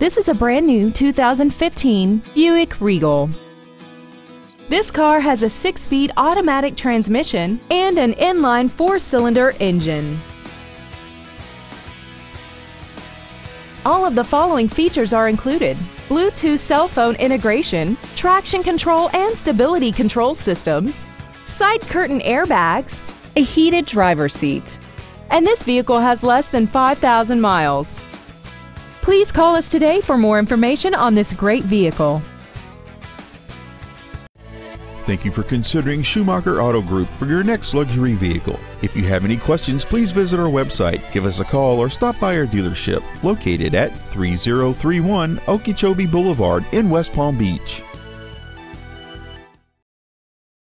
This is a brand new 2015 Buick Regal. This car has a six-speed automatic transmission and an inline four-cylinder engine. All of the following features are included. Bluetooth cell phone integration, traction control and stability control systems, side curtain airbags, a heated driver's seat, and this vehicle has less than 5,000 miles. Please call us today for more information on this great vehicle. Thank you for considering Schumacher Auto Group for your next luxury vehicle. If you have any questions, please visit our website, give us a call, or stop by our dealership located at 3031 Okeechobee Boulevard in West Palm Beach.